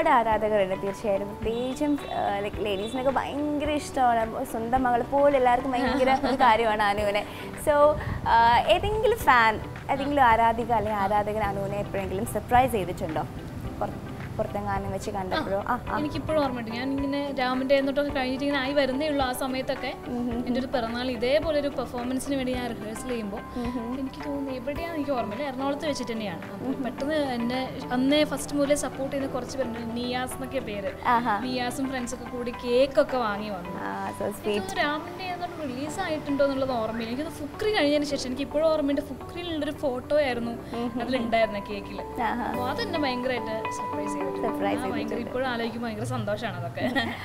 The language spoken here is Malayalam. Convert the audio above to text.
ഒരുപാട് ആരാധകരുണ്ട് തീർച്ചയായിട്ടും പ്രത്യേകിച്ചും ലൈക്ക് ലേഡീസിനൊക്കെ ഭയങ്കര ഇഷ്ടമാണ്. സ്വന്തം മകളെ പോലെ എല്ലാവർക്കും ഭയങ്കര ഒരു കാര്യമാണ് അനുവിനെ. സോ ഏതെങ്കിലും ഫാൻ ഏതെങ്കിലും ആരാധിക അല്ലെങ്കിൽ ആരാധകൻ അനുവിനെ എപ്പോഴെങ്കിലും സർപ്രൈസ് ചെയ്തിട്ടുണ്ടോ? പുറ- പുറത്തെങ്ങാനും വെച്ച് കണ്ടപ്പോഴോ? ആ എനിക്കിപ്പോഴും ഓർമ്മയുണ്ട്. ഞാൻ ഇങ്ങനെ രാമന്റെ എന്നിട്ടൊക്കെ കഴിഞ്ഞിട്ട് ഇങ്ങനെ ആയി വരുന്നേ ഉള്ളൂ ആ സമയത്തൊക്കെ. എന്റെ ഒരു പിറന്നാൾ ഇതേപോലെ ഒരു പെർഫോമൻസിന് വേണ്ടി ഞാൻ റിഹേഴ്സൽ ചെയ്യുമ്പോൾ എനിക്ക് തോന്നുന്നു എവിടെയാണ് എനിക്ക് ഓർമ്മയില്ല. എറണാകുളത്ത് വെച്ചിട്ട് തന്നെയാണ്. പെട്ടെന്ന് എന്നെ അന്നേ ഫസ്റ്റ് മുതലേ സപ്പോർട്ട് ചെയ്യുന്ന കുറച്ച് പേരുണ്ട്. നിയാസ് എന്നൊക്കെ പേര്. നിയാസും ഫ്രണ്ട്സൊക്കെ കൂടി കേക്കൊക്കെ വാങ്ങി വന്നു. ആ റിലീസ് ആയിട്ടുണ്ടോ എന്നുള്ളത് ഓർമ്മയില്ല. എനിക്കത് ഫുക്രി കഴിഞ്ഞതിന് ശേഷം എനിക്ക് ഇപ്പോഴും ഓർമ്മയുണ്ട് ഫുക്രിയിലുള്ളൊരു ഫോട്ടോ ആയിരുന്നു അതിലുണ്ടായിരുന്ന കേക്കിൽ അപ്പൊ അപ്പോൾ അതെന്നെ ഭയങ്കരമായിട്ട് സർപ്രൈസ് ചെയ്തു. ഭയങ്കര ഇപ്പോഴും ആലോചിക്കുമ്പോൾ ഭയങ്കര സന്തോഷമാണ് അതൊക്കെ.